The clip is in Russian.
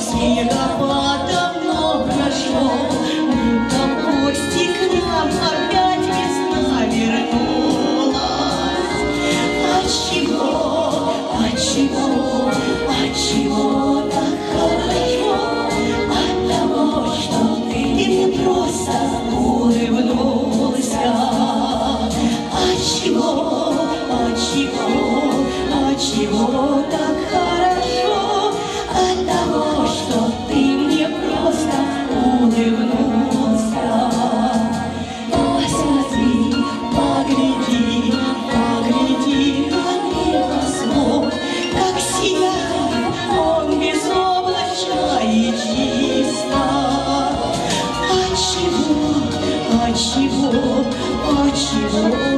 снегопад давно прошел. чего, о чего?